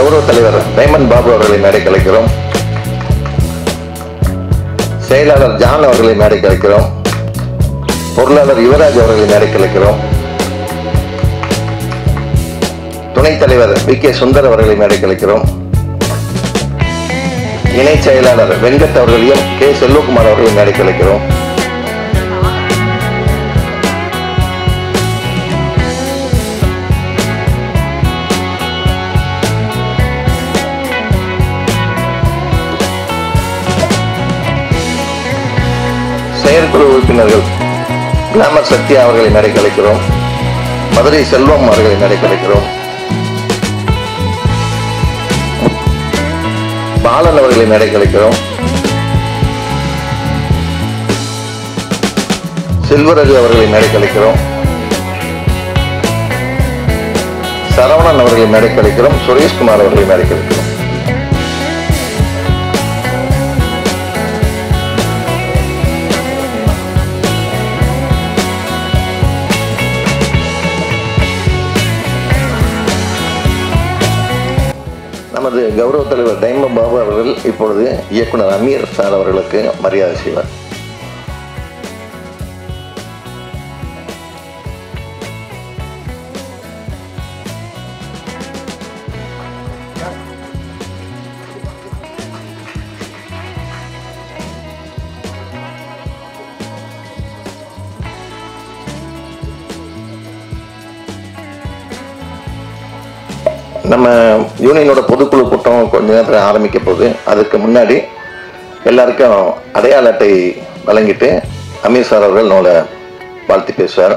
கௌரவ தலைவர் ரைமன் பாபு அவர்களை மேடை கலைக்கிறோம். செயலாளர் ஜான் அவர்களை மேடை கலைக்கிறோம். பொருளாளர் யுவராஜ் அவர்களை மேடை கலைக்கிறோம். துணைத் தலைவர் வி. கே. சுந்தர் அவர்களை மேடை கலைக்கிறோம். இணை செயலாளர் வெங்கட் அவர்களையும் கே. செல்வகுமார் அவர்களையும் மேடை கலைக்கிறோம். செயற்குழு உறுப்பினர்கள் கிளாமர் சத்யா அவர்களை மேடை மதுரை செல்வம் அவர்களை மேடை பாலன் அவர்களை மேடை செல்வரகு அவர்களை மேடை சரவணன் அவர்களை மேடை சுரேஷ்குமார் அவர்களை மேடை கௌரவ தலைவர் தைம பாபு அவர்கள் இப்பொழுது இயக்குனர் அமீர் சார் அவர்களுக்கு மரியாதை செய்வார். நம்ம யூனியனோட பொதுக்குழு கூட்டம் கொஞ்ச நேரத்தில் ஆரம்பிக்க போகுது. அதுக்கு முன்னாடி எல்லாருக்கும் அடையாள அட்டை வழங்கிட்டு அமீர் சார் அவர்கள் நம்மளை வாழ்த்தி பேசுவார்.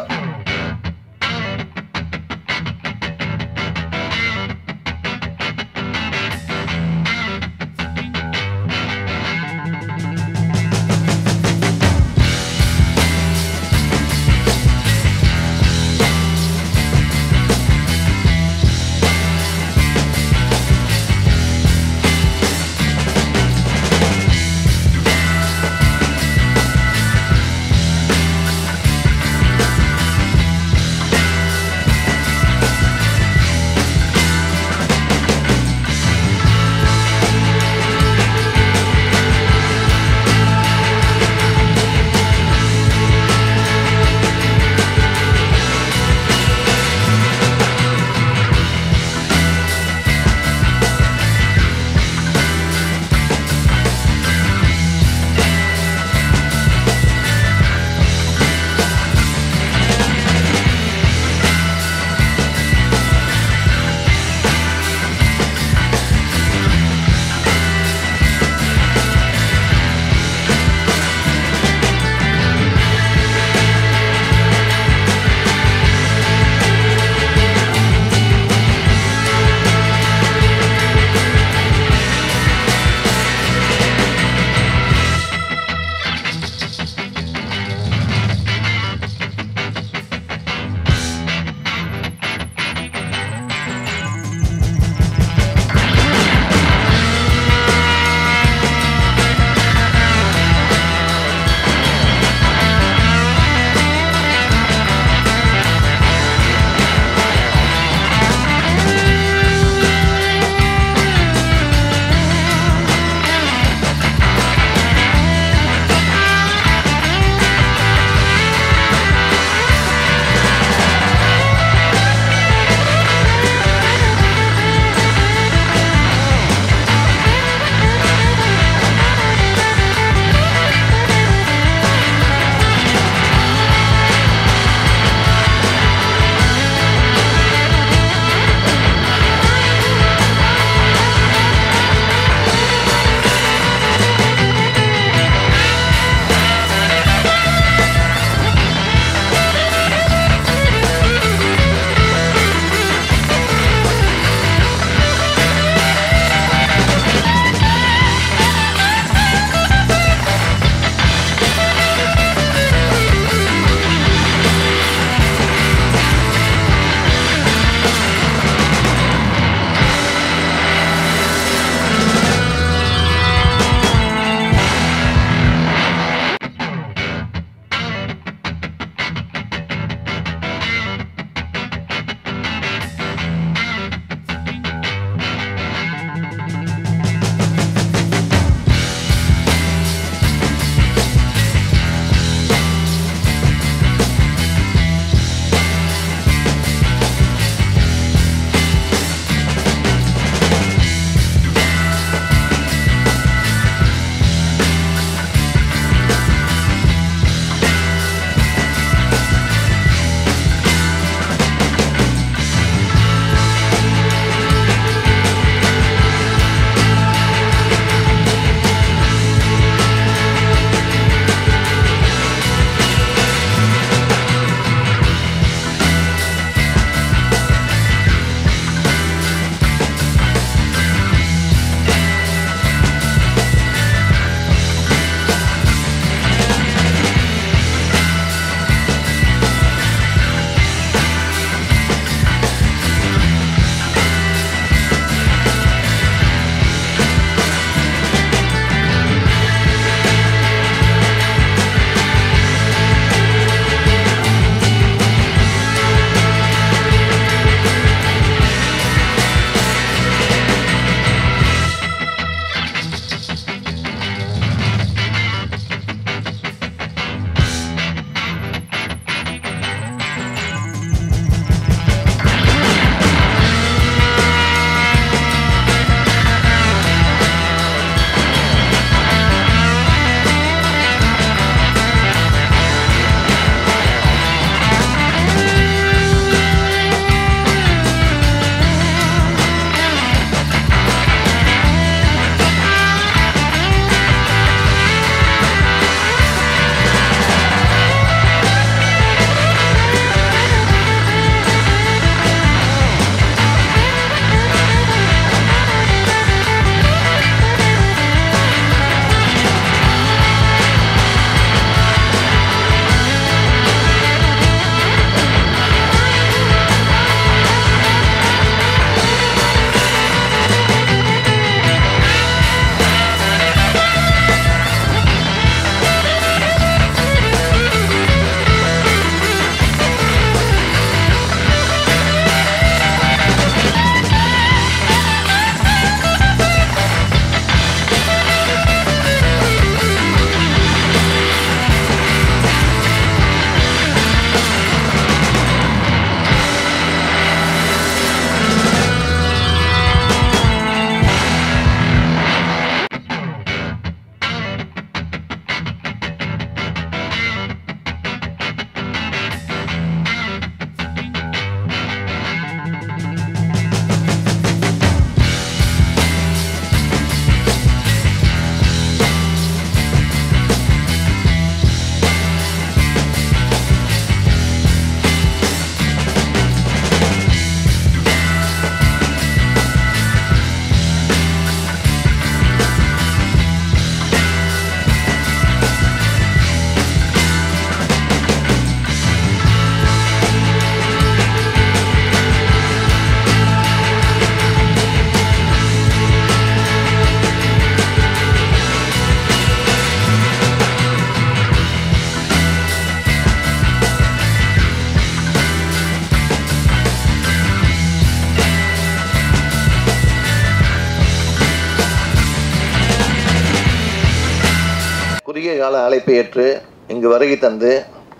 கால அழைப்பை ஏற்று இங்கு வருகை தந்து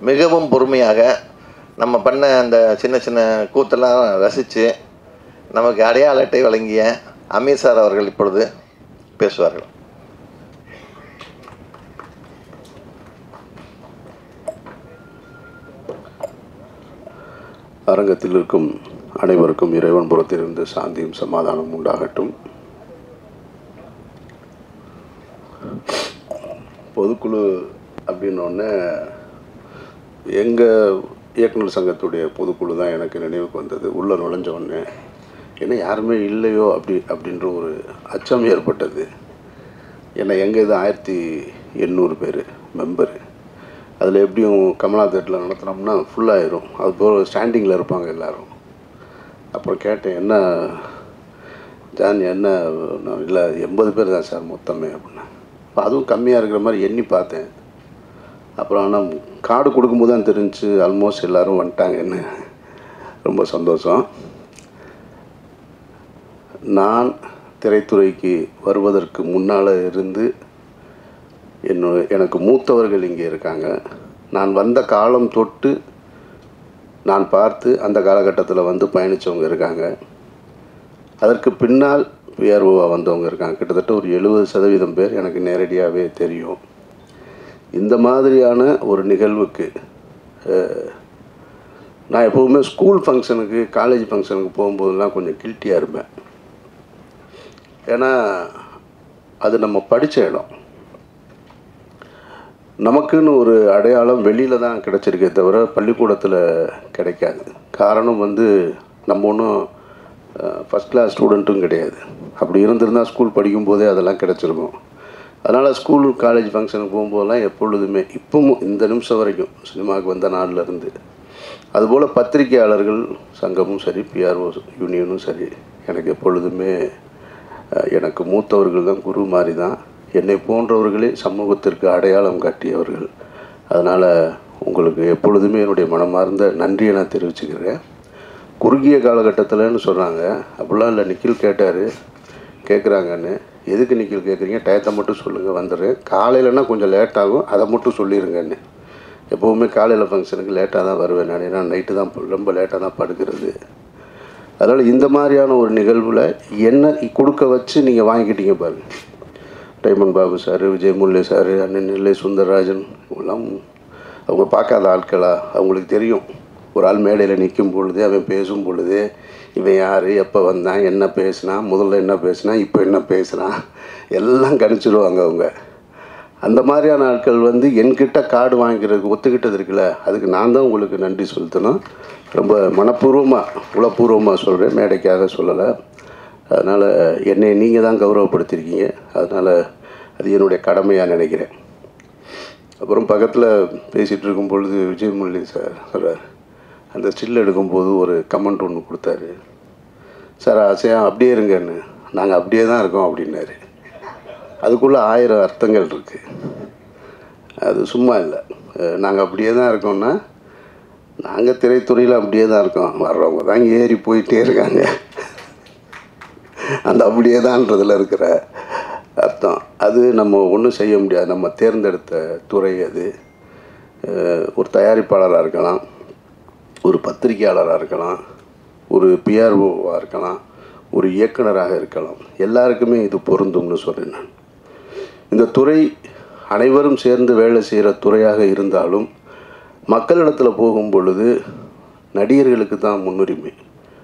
மிகவும் பொறுமையாக நம்ம பண்ண அந்த சின்ன சின்ன கூத்தெல்லாம் ரசித்து நமக்கு அடையாள அட்டை வழங்கிய அமீர் சார் அவர்கள் இப்பொழுது பேசுவார்கள். அரங்கத்தில் இருக்கும் அனைவருக்கும் இறைவன் புறத்திலிருந்து சாந்தியும் சமாதானம் உண்டாகட்டும். பொதுக்குழு அப்படின்னோடனே எங்கள் இயக்குனர் சங்கத்துடைய பொதுக்குழு தான் எனக்கு நினைவுக்கு வந்தது. உள்ளே நுழைஞ்ச உடனே ஏன்னா யாருமே இல்லையோ? அப்படி அப்படின்ற ஒரு அச்சம் ஏற்பட்டது. ஏன்னா எங்கள் இது ஆயிரத்தி எண்ணூறு பேர் மெம்பரு. அதில் எப்படியும் கமலா தேட்டில் நடத்துனோம்னா ஃபுல்லாகிடும் அது போல் ஸ்டாண்டிங்கில் இருப்பாங்க எல்லாரும். அப்புறம் கேட்டேன் என்ன ஜான் என்ன இல்லை எண்பது பேர் தான் சார் மொத்தமே அப்படின்னா. இப்போ அதுவும் கம்மியாக இருக்கிற மாதிரி எண்ணி பார்த்தேன். அப்புறம் ஆனால் கார்டு கொடுக்கும்போது தான் தெரிஞ்சு ஆல்மோஸ்ட் எல்லோரும் வந்துட்டாங்கன்னு ரொம்ப சந்தோஷம். நான் திரைத்துறைக்கு வருவதற்கு முன்னால் இருந்து என்னோட எனக்கு மூத்தவர்கள் இங்கே இருக்காங்க. நான் வந்த காலம் தொட்டு நான் பார்த்து அந்த காலகட்டத்தில் வந்து பயணித்தவங்க இருக்காங்க. அதற்கு பின்னால் பிஆர்ஓவாக வந்தவங்க இருக்காங்க. கிட்டத்தட்ட ஒரு எழுபது சதவீதம் பேர் எனக்கு நேரடியாகவே தெரியும். இந்த மாதிரியான ஒரு நிகழ்வுக்கு நான் எப்போவுமே ஸ்கூல் ஃபங்க்ஷனுக்கு காலேஜ் ஃபங்க்ஷனுக்கு போகும்போதெல்லாம் கொஞ்சம் கில்ட்டியாக இருப்பேன். ஏன்னா அது நம்ம படித்த இடம். நமக்குன்னு ஒரு அடையாளம் வெளியில் தான் கிடச்சிருக்கே தவிர பள்ளிக்கூடத்தில் கிடைக்காது. காரணம் வந்து நம்ம ஒன்றும் ஃபஸ்ட் கிளாஸ் ஸ்டூடெண்ட்டும் கிடையாது. அப்படி இருந்திருந்தால் ஸ்கூல் படிக்கும்போதே அதெல்லாம் கிடச்சிருக்கும். அதனால் ஸ்கூல் காலேஜ் ஃபங்க்ஷனுக்கு போகும்போதெல்லாம் எப்பொழுதுமே இப்பவும் இந்த நிமிஷம் வரைக்கும் சினிமாவுக்கு வந்த நாள்லேருந்து அதுபோல் பத்திரிகையாளர்கள் சங்கமும் சரி பிஆர்ஓ யூனியனும் சரி எனக்கு எப்பொழுதுமே எனக்கு மூத்தவர்கள் தான் குரு மாதிரி தான். என்னை போன்றவர்களே சமூகத்திற்கு அடையாளம் காட்டியவர்கள். அதனால் உங்களுக்கு எப்பொழுதுமே என்னுடைய மனமார்ந்த நன்றியை நான் தெரிவிச்சுக்கிறேன். குறுகிய காலகட்டத்தில்னு சொல்கிறாங்க அப்படிலாம் இல்லை நிக்கில் கேட்டார். கேட்குறாங்கன்னு எதுக்கு நிக்கில் கேட்குறீங்க டயத்தை மட்டும் சொல்லுங்கள் வந்துடுறேன் காலையிலனா கொஞ்சம் லேட் ஆகும். அதை மட்டும் சொல்லிடுங்கன்னு எப்போவுமே காலையில் ஃபங்க்ஷனுக்கு லேட்டாக தான் வருவேன் நான். ஏன்னா நைட்டு தான் ரொம்ப லேட்டாக தான் படுக்கிறது. அதனால் இந்த மாதிரியான ஒரு நிகழ்வில் என்ன கொடுக்க வச்சு நீங்கள் வாங்கிக்கிட்டீங்க பாருங்க. Diamond Babu sir Vijay Mullai sir அண்ணன் நெல்லை சுந்தரராஜன் இவங்கெல்லாம் அவங்க பார்க்காத ஆட்களா? அவங்களுக்கு தெரியும். ஒரு ஆள் மேடையில் நிற்கும் பொழுது அவன் பேசும் பொழுது இவன் யார் எப்போ வந்தான் என்ன பேசினான் முதல்ல என்ன பேசினான் இப்போ என்ன பேசுகிறான் எல்லாம் கணிச்சிடுவாங்க அவங்க. அந்த மாதிரியான ஆட்கள் வந்து என்கிட்ட கார்டு வாங்கிக்கிறதுக்கு ஒத்துக்கிட்டது இருக்குல்ல அதுக்கு நான் தான் உங்களுக்கு நன்றி செலுத்தணும். ரொம்ப மனப்பூர்வமாக உளப்பூர்வமாக சொல்கிறேன் மேடைக்காக சொல்லலை. அதனால் என்னை நீங்கள் தான் கௌரவப்படுத்தியிருக்கீங்க அதனால் அது என்னுடைய கடமையாக நினைக்கிறேன். அப்புறம் பக்கத்தில் பேசிகிட்டு இருக்கும் பொழுது விஜய் முரளி சார் சொல்கிறார் அந்த ஸ்டில் எடுக்கும்போது ஒரு கமெண்ட் ஒன்று கொடுத்தாரு. சார் ஆசையாக அப்படியே இருங்கன்னு. நாங்கள் அப்படியே தான் இருக்கோம் அப்படின்னாரு. அதுக்குள்ளே ஆயிரம் அர்த்தங்கள் இருக்குது அது சும்மா இல்லை. நாங்கள் அப்படியே தான் இருக்கோம்னா நாங்கள் திரைத்துறையில் அப்படியே தான் இருக்கோம். வர்றவங்க தான் ஏறி போயிட்டே இருக்காங்க. அந்த அப்படியே தான்றதில் இருக்கிற அர்த்தம். அது நம்ம ஒன்றும் செய்ய முடியாது. நம்ம தேர்ந்தெடுத்த துறை அது. ஒரு தயாரிப்பாளராக இருக்கலாம். ஒரு பத்திரிகையாளராக இருக்கலாம் ஒரு பிஆர்ஓவாக இருக்கலாம் ஒரு இயக்குனராக இருக்கலாம். எல்லாருக்குமே இது பொருந்தும்னு சொல்கிறேன் நான். இந்த துறை அனைவரும் சேர்ந்து வேலை செய்கிற துறையாக இருந்தாலும் மக்களிடத்தில் போகும் பொழுது நடிகர்களுக்கு தான் முன்னுரிமை.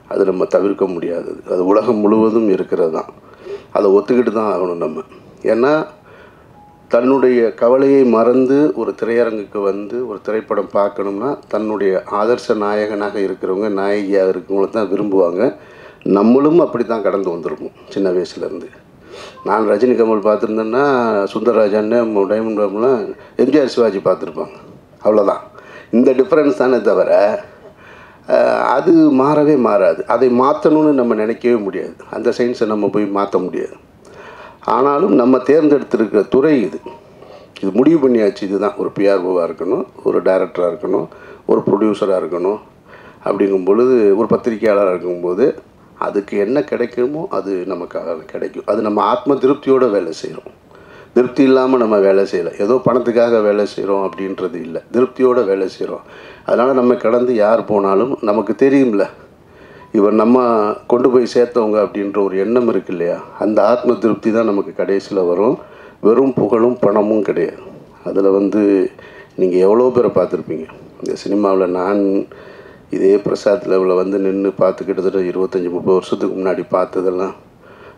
அது நம்ம தவிர்க்க முடியாதது. அது உலகம் முழுவதும் இருக்கிறது தான். அதை ஒத்துக்கிட்டு தான் ஆகணும் நம்ம. ஏன்னா தன்னுடைய கவலையை மறந்து ஒரு திரையரங்குக்கு வந்து ஒரு திரைப்படம் பார்க்கணும்னா தன்னுடைய ஆதர்ச நாயகனாக இருக்கிறவங்க நாயகியாக இருக்கிறவங்கள தான் விரும்புவாங்க. நம்மளும் அப்படி தான் கடந்து வந்துருப்போம் சின்ன வயசுலேருந்து நான் ரஜினி கமல் பார்த்துருந்தேன்னா சுந்தரராஜன் டைமண்ட் பாபுலாம் எம்ஜிஆர் சிவாஜி பார்த்துருப்பாங்க. அவ்வளோதான் இந்த டிஃப்ரென்ஸ் தானே தவிர அது மாறவே மாறாது. அதை மாற்றணும்னு நம்ம நினைக்கவே முடியாது. அந்த சயின்ஸை நம்ம போய் மாற்ற முடியாது. ஆனாலும் நம்ம தேர்ந்தெடுத்திருக்கிற துறை இது. இது முடிவு பண்ணியாச்சு இதுதான். ஒரு பிஆர்ஓவாக இருக்கணும் ஒரு டைரக்டராக இருக்கணும் ஒரு ப்ரொடியூசராக இருக்கணும். அப்படிங்கும் பொழுது ஒரு பத்திரிகையாளராக இருக்கும்போது அதுக்கு என்ன கிடைக்குமோ அது நமக்காக கிடைக்கும். அது நம்ம ஆத்ம திருப்தியோடு வேலை செய்கிறோம் திருப்தி இல்லாமல் நம்ம வேலை செய்யலை. ஏதோ பணத்துக்காக வேலை செய்கிறோம் அப்படின்றது இல்லை. திருப்தியோடு வேலை செய்கிறோம் அதனால் நம்ம கடந்து யார் போனாலும் நமக்கு தெரியும்ல. இவர் நம்ம கொண்டு போய் சேர்த்தவங்க அப்படின்ற ஒரு எண்ணம் இருக்கு இல்லையா? அந்த ஆத்ம திருப்தி தான் நமக்கு கடைசியில் வரும். வெறும் புகழும் பணமும் கிடையாது. அதில் வந்து நீங்கள் எவ்வளோ பேரை பார்த்துருப்பீங்க? இந்த சினிமாவில் நான் இதே பிரசாத் லெவலில் வந்து நின்று பார்த்து கிட்டத்தட்ட இருபத்தஞ்சி முப்பது வருஷத்துக்கு முன்னாடி பார்த்ததெல்லாம்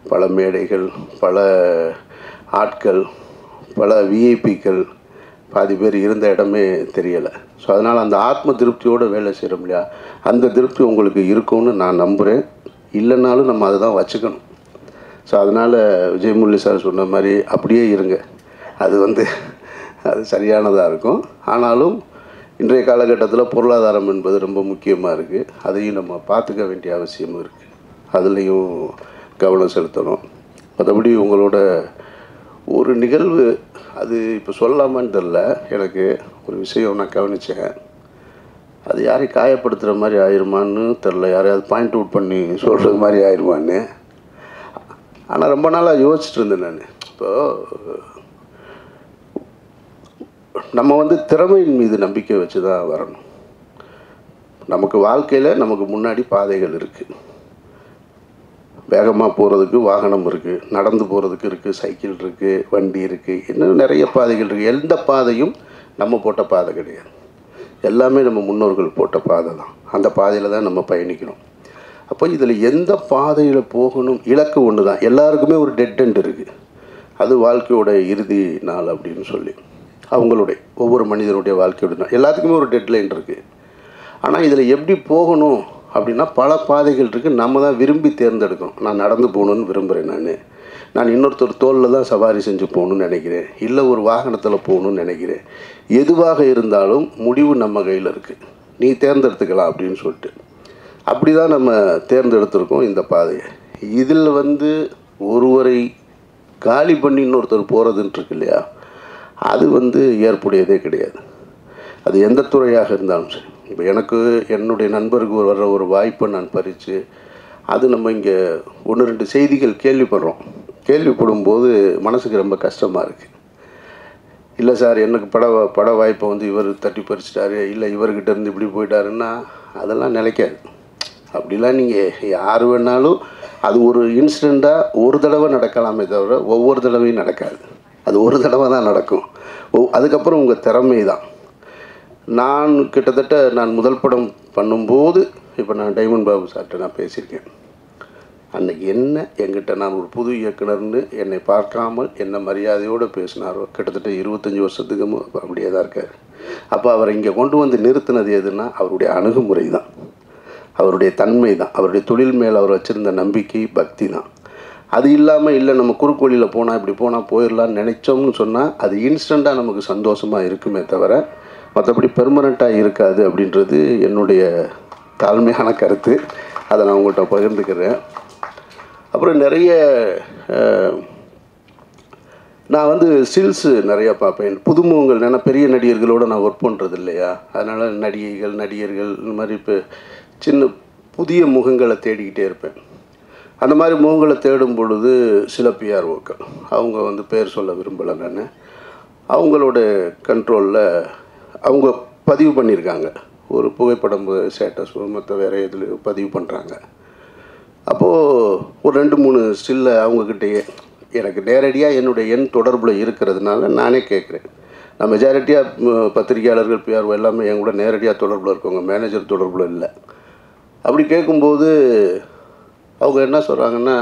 பல மேடைகள் பல ஆட்கள் பல விஐபிக்கள் பாதி பேர் இருந்த இடமே தெரியலை. ஸோ அதனால் அந்த ஆத்ம திருப்தியோடு வேலை செய்கிறோம் இல்லையா? அந்த திருப்தி உங்களுக்கு இருக்கும்னு நான் நம்புகிறேன் இல்லைனாலும் நம்ம அதை தான் வச்சுக்கணும். ஸோ அதனால் விஜயமுரளி சார் சொன்ன மாதிரி அப்படியே இருங்க. அது வந்து அது சரியானதாக இருக்கும். ஆனாலும் இன்றைய காலகட்டத்தில் பொருளாதாரம் என்பது ரொம்ப முக்கியமாக இருக்குது அதையும் நம்ம பார்த்துக்க வேண்டிய அவசியமும் இருக்குது அதுலேயும் கவனம் செலுத்தணும். மற்றபடி உங்களோட ஒரு நிகழ்வு அது இப்போ சொல்லாமான்னு தெரில எனக்கு ஒரு விஷயம் நான் கவனித்தேன் அது யாரையும் காயப்படுத்துகிற மாதிரி ஆயிருமான்னு தெரில யாரையாவது பாயிண்ட் அவுட் பண்ணி சொல்கிறது மாதிரி ஆயிருமான்னு. ஆனால் ரொம்ப நாளாக யோசிச்சுட்டு இருந்தேன் நான். இப்போது நம்ம வந்து திறமையின் மீது நம்பிக்கை வச்சு தான் வரணும். நமக்கு வாழ்க்கையில் நமக்கு முன்னாடி பாதைகள் இருக்குது வேகமாக போகிறதுக்கு வாகனம் இருக்குது நடந்து போகிறதுக்கு இருக்குது சைக்கிள் இருக்குது வண்டி இருக்குது இன்னும் நிறைய பாதைகள் இருக்குது எந்த பாதையும் நம்ம போட்ட பாதை கிடையாது. எல்லாமே நம்ம முன்னோர்கள் போட்ட பாதை தான். அந்த பாதையில் தான் நம்ம பயணிக்கணும் அப்போ இதில் எந்த பாதையில் போகணும்? இலக்கு ஒன்று தான். எல்லாருக்குமே ஒரு டெட் எண்ட் இருக்குது அது வாழ்க்கையோட இறுதி நாள் அப்படின்னு சொல்லி. அவங்களுடைய ஒவ்வொரு மனிதனுடைய வாழ்க்கையோட நாள் எல்லாத்துக்குமே ஒரு டெட்லைன் இருக்குது ஆனால் இதில் எப்படி போகணும்? அப்படின்னா பல பாதைகள் இருக்குது நம்ம தான் விரும்பி தேர்ந்தெடுக்கணும். நான் நடந்து போகணுன்னு விரும்புகிறேன் நான். நான் இன்னொருத்தர் தோளில் தான் சவாரி செஞ்சு போகணுன்னு நினைக்கிறேன். இல்லை ஒரு வாகனத்தில் போகணுன்னு நினைக்கிறேன். எதுவாக இருந்தாலும் முடிவு நம்ம கையில் இருக்குது நீ தேர்ந்தெடுத்துக்கலாம் அப்படின்னு சொல்லிட்டு. அப்படி தான் நம்ம தேர்ந்தெடுத்திருக்கோம் இந்த பாதையை. இதில் வந்து ஒருவரை காலி பண்ணி இன்னொருத்தர் போகிறதுன்ட்டு இருக்கு இல்லையா? அது வந்து ஏற்புடையதே கிடையாது. அது எந்த துறையாக இருந்தாலும் சரி. இப்போ எனக்கு என்னுடைய நண்பருக்கு வர்ற ஒரு வாய்ப்பை நான் பறித்து அது நம்ம இங்கே ஒன்று ரெண்டு செய்திகள் கேள்விப்படுறோம். கேள்விப்படும் போது மனசுக்கு ரொம்ப கஷ்டமாக இருக்குது இல்லை சார் எனக்கு பட பட வாய்ப்பை வந்து இவர் தட்டி பறிச்சிட்டாரு இல்லை இவர்கிட்ட இருந்து இப்படி போயிட்டாருன்னா அதெல்லாம் நிலைக்காது. அப்படிலாம் நீங்கள் யார் வேணாலும் அது ஒரு இன்சிடெண்ட்டாக ஒரு தடவை நடக்கலாமே தவிர ஒவ்வொரு தடவையும் நடக்காது. அது ஒரு தடவை தான் நடக்கும். ஒ- அதுக்கப்புறம் உங்கள் திறமை தான் நான் கிட்டத்தட்ட நான் முதல் படம் பண்ணும்போது இப்போ நான் டைமண்ட் பாபு சார்கிட்ட நான் பேசியிருக்கேன். அன்றைக்கி என்ன என்கிட்ட நான் ஒரு புது இயக்குனர்னு என்னை பார்க்காமல் என்ன மரியாதையோடு பேசினாரோ கிட்டத்தட்ட இருபத்தஞ்சி வருஷத்துக்கு அப்படியே தான் இருக்கார். அப்போ அவரை இங்கே கொண்டு வந்து நிறுத்தினது எதுன்னா அவருடைய அணுகுமுறை தான். அவருடைய தன்மை தான். அவருடைய தொழில் மேல் அவர் வச்சுருந்த நம்பிக்கை பக்தி தான். அது இல்லாமல் இல்லை நம்ம குறுக்கு வழியில் போனால் இப்படி போனால் போயிடலான்னு நினைச்சோம்னு சொன்னால் அது இன்ஸ்டண்ட்டாக நமக்கு சந்தோஷமாக இருக்குமே தவிர மற்றபடி பெர்மனண்ட்டாக இருக்காது அப்படின்றது என்னுடைய தாழ்மையான கருத்து. அதை நான் உங்கள்கிட்ட பகிர்ந்துக்கிறேன். அப்புறம் நிறைய நான் வந்து ஸ்டில்ஸு நிறையா பார்ப்பேன். புதுமுகங்கள் ஏன்னா பெரிய நடிகர்களோடு நான் ஒர்க் பண்ணுறது இல்லையா? அதனால் நடிகைகள் நடிகர்கள் இந்த மாதிரி இப்போ சின்ன புதிய முகங்களை தேடிக்கிட்டே இருப்பேன். அந்த மாதிரி முகங்களை தேடும் பொழுது சில பிஆர்ஓக்கள் அவங்க வந்து பேர் சொல்ல விரும்பலை நான். அவங்களோட கண்ட்ரோலில் அவங்க பதிவு பண்ணியிருக்காங்க. ஒரு புகைப்படம் ஸ்டேட்டஸ் மற்ற வேறு இதில் பதிவு பண்ணுறாங்க அப்போது ஒரு ரெண்டு மூணு ஸ்டில்ல அவங்கக்கிட்டேயே எனக்கு நேரடியாக என்னுடைய எண் தொடர்பில் இருக்கிறதுனால நானே கேட்குறேன். நான் மெஜாரிட்டியாக பத்திரிகையாளர்கள் பிஆர்ஓ எல்லாமே என் கூட நேரடியாக தொடர்பில் இருக்கவங்க மேனேஜர் தொடர்பில் இல்லை. அப்படி கேட்கும்போது அவங்க என்ன சொல்கிறாங்கன்னா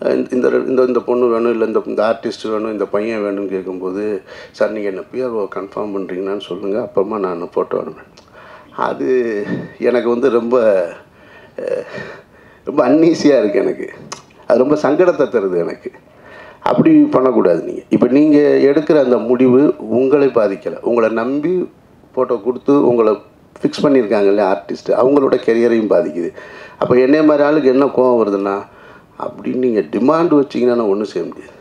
இந்த- இந்த இந்த பொண்ணு வேணும் இல்லை இந்த இந்த ஆர்டிஸ்ட் வேணும் இந்த பையன் வேணும்னு கேட்கும்போது சார் நீங்கள் என்ன பிஆர்ஓ கன்ஃபார்ம் பண்ணுறீங்கன்னு சொல்லுங்கள் அப்புறமா நான் ஃபோட்டோ அனுப்பேன் அது எனக்கு வந்து ரொம்ப ரொம்ப அன்னீசியாக இருக்குது எனக்கு. அது ரொம்ப சங்கடத்தை தருது எனக்கு. அப்படி பண்ணக்கூடாது நீங்கள் இப்போ நீங்கள் எடுக்கிற அந்த முடிவு உங்களை பாதிக்கலை. உங்களை நம்பி ஃபோட்டோ கொடுத்து உங்களை ஃபிக்ஸ் பண்ணியிருக்காங்க இல்லையா ஆர்டிஸ்ட்டு அவங்களோட கெரியரையும் பாதிக்குது. அப்போ என்னைய மாதிரி ஆளுக்கு என்ன கோவம் வருதுன்னா அப்படின்னு நீங்கள் டிமாண்ட் வச்சிங்கன்னா நான் ஒன்றும் செய்ய முடியாது.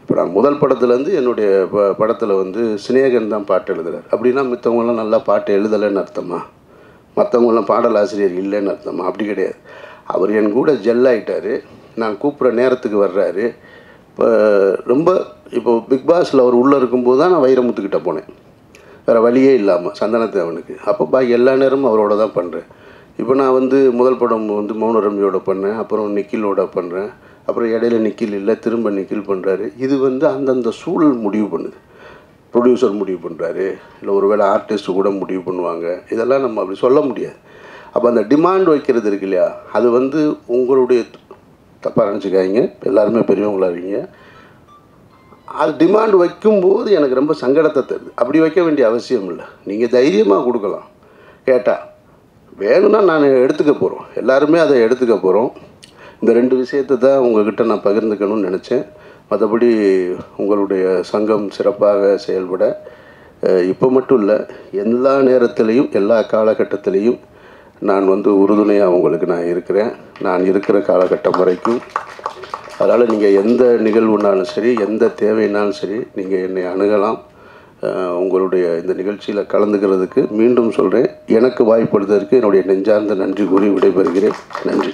இப்போ நான் முதல் படத்துலேருந்து என்னுடைய ப படத்தில் வந்து சினேகன் தான் பாட்டு எழுதுகிறார் அப்படின்னா மித்தவங்களாம் நல்லா பாட்டு எழுதலைன்னு அர்த்தமா? மற்றவங்களாம் பாடல் ஆசிரியர் இல்லைன்னு அர்த்தமா? அப்படி கிடையாது. அவர் என் கூட ஜெல் ஆயிட்டாரு. நான் கூப்பிட்ற நேரத்துக்கு வர்றாரு. இப்போ ரொம்ப இப்போ பிக் பாஸில் அவர் உள்ளே இருக்கும்போது தான் நான் வைரமுத்துக்கிட்ட போனேன். வேறு வழியே இல்லாமல் சந்தனத்தேவனுக்கு அப்போ பா எல்லா நேரமும் அவரோட தான் பண்ணுறேன் இப்போ நான் வந்து முதல் படம் வந்து மௌன ரம்யோட பண்ணேன் அப்புறம் நிக்கிலோட பண்ணுறேன் அப்புறம் இடையில நிக்கில் இல்லை திரும்ப நிக்கில் பண்ணுறாரு இது வந்து அந்தந்த சூழல் முடிவு பண்ணுது. ப்ரொடியூசர் முடிவு பண்ணுறாரு இல்லை ஒருவேளை ஆர்டிஸ்ட்டு கூட முடிவு பண்ணுவாங்க. இதெல்லாம் நம்ம அப்படி சொல்ல முடியாது. அப்போ அந்த டிமாண்ட் வைக்கிறது இருக்கு இல்லையா? அது வந்து உங்களுடைய தப்பாக நினச்சிக்காதீங்க. எல்லாருமே பெரியவங்களா இருக்கீங்க. அது டிமாண்ட் வைக்கும்போது எனக்கு ரொம்ப சங்கடத்தை தருது. அப்படி வைக்க வேண்டிய அவசியம் இல்லை. நீங்கள் தைரியமாக கொடுக்கலாம். கேட்டால் வேணும்னா நான் எடுத்துக்க போகிறோம் எல்லாருமே அதை எடுத்துக்க போகிறோம் இந்த ரெண்டு விஷயத்தை தான் உங்ககிட்ட நான் பகிர்ந்துக்கணும்னு நினச்சேன். மற்றபடி உங்களுடைய சங்கம் சிறப்பாக செயல்பட இப்போ மட்டும் இல்லை எல்லா நேரத்திலையும் எல்லா காலகட்டத்திலையும் நான் வந்து உறுதுணையாக உங்களுக்கு நான் இருக்கிறேன். நான் இருக்கிற காலகட்டம் வரைக்கும். அதனால் நீங்கள் எந்த நிகழ்வுனாலும் சரி எந்த தேவைனாலும் சரி நீங்கள் என்னை அணுகலாம். உங்களுடைய இந்த நிகழ்ச்சியில் கலந்துக்கிறதுக்கு மீண்டும் சொல்கிறேன் எனக்கு வாய்ப்படுவதற்கு என்னுடைய நெஞ்சார்ந்த நன்றி கூறி விடைபெறுகிறேன். நன்றி.